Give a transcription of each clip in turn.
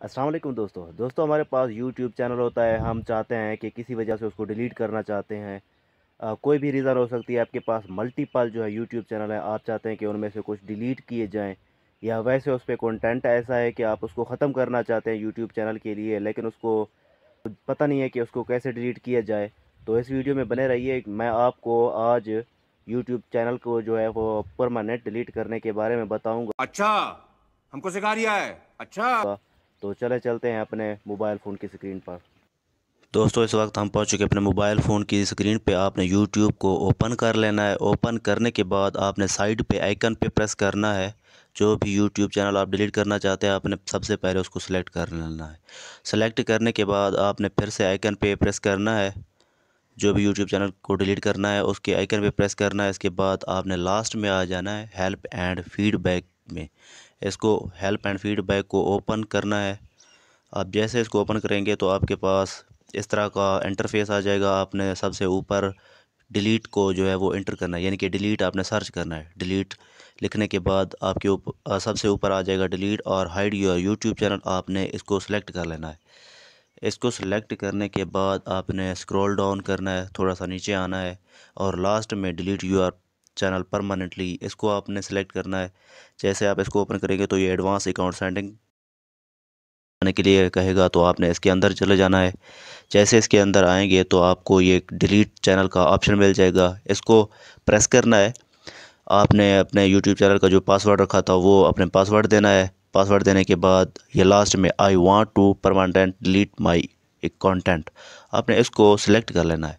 वालेकुम दोस्तों। दोस्तों हमारे पास यूट्यूब चैनल होता है। हम चाहते हैं कि किसी वजह से उसको डिलीट करना चाहते हैं। आ, कोई भी रीज़न हो सकती है आपके पास मल्टीपल जो है यूट्यूब चैनल है आप चाहते हैं कि उनमें से कुछ डिलीट किए जाएँ या वैसे उस पर कॉन्टेंट ऐसा है कि आप उसको ख़त्म करना चाहते हैं यूट्यूब चैनल के लिए लेकिन उसको पता नहीं है कि उसको कैसे डिलीट किया जाए। तो इस वीडियो में बने रहिए। मैं आपको आज यूट्यूब चैनल को जो है वो परमानेंट डिलीट करने के बारे में बताऊँगा। अच्छा हमको सिखा रिया है। अच्छा। तो चले चलते हैं अपने मोबाइल फ़ोन की स्क्रीन पर। दोस्तों, इस वक्त हम पहुँच चुके हैं अपने मोबाइल फ़ोन की स्क्रीन पे। आपने यूट्यूब को ओपन कर लेना है। ओपन करने के बाद आपने साइड पे आइकन पे प्रेस करना है। जो भी यूट्यूब चैनल आप डिलीट करना चाहते हैं, आपने सबसे पहले उसको सिलेक्ट कर लेना है। सेलेक्ट करने के बाद आपने फिर से आइकन पे प्रेस करना है। जो भी यूट्यूब चैनल को डिलीट करना है, उसके आइकन पे प्रेस करना है। इसके बाद आपने लास्ट में आ जाना है। हेल्प एंड फीडबैक में। इसको हेल्प एंड फीडबैक को ओपन करना है। आप जैसे इसको ओपन करेंगे तो आपके पास इस तरह का इंटरफेस आ जाएगा। आपने सबसे ऊपर डिलीट को जो है वो इंटर करना है। यानी कि डिलीट आपने सर्च करना है। डिलीट लिखने के बाद आपके ऊपर सबसे ऊपर आ जाएगा डिलीट और हाइड योर यूट्यूब चैनल आपने इसको सिलेक्ट कर लेना है। इसको सिलेक्ट करने के बाद आपने स्क्रॉल डाउन करना है। थोड़ा सा नीचे आना है और लास्ट में डिलीट यूर चैनल परमानेंटली इसको आपने सेलेक्ट करना है। जैसे आप इसको ओपन करेंगे तो ये एडवांस अकाउंट सेंडिंग आने के लिए कहेगा तो आपने इसके अंदर चले जाना है। जैसे इसके अंदर आएँगे तो आपको ये डिलीट चैनल का ऑप्शन मिल जाएगा। इसको प्रेस करना है। आपने अपने यूट्यूब चैनल का जो पासवर्ड रखा था, वो अपने पासवर्ड देना है। पासवर्ड देने के बाद ये लास्ट में I want to permanent delete my एक कंटेंट आपने इसको सिलेक्ट कर लेना है।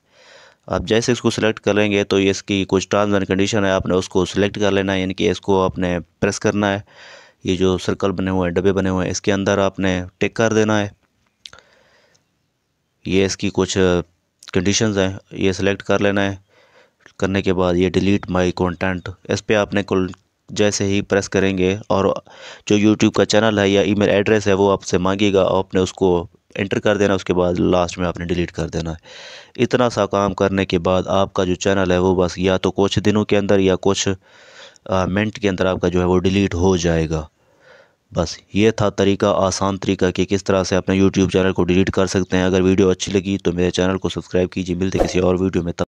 आप जैसे इसको सिलेक्ट करेंगे तो ये इसकी कुछ टर्म्स एंड कंडीशन है, आपने उसको सिलेक्ट कर लेना है, यानी कि इसको आपने प्रेस करना है। ये जो सर्कल बने हुए हैं, डब्बे बने हुए हैं, इसके अंदर आपने टिक कर देना है। ये इसकी कुछ कंडीशंस हैं, ये सिलेक्ट कर लेना है। करने के बाद ये डिलीट माय कंटेंट इस पर आपने कुल जैसे ही प्रेस करेंगे और जो यूट्यूब का चैनल है या ईमेल एड्रेस है, वो आपसे मांगेगा, आपने उसको एंटर कर देना, उसके बाद लास्ट में आपने डिलीट कर देना। है इतना सा काम करने के बाद आपका जो चैनल है, वो बस या तो कुछ दिनों के अंदर या कुछ मिनट के अंदर आपका जो है वो डिलीट हो जाएगा। बस ये था तरीका, आसान तरीका कि किस तरह से अपने यूट्यूब चैनल को डिलीट कर सकते हैं। अगर वीडियो अच्छी लगी तो मेरे चैनल को सब्सक्राइब कीजिए। मिलते किसी और वीडियो में, तब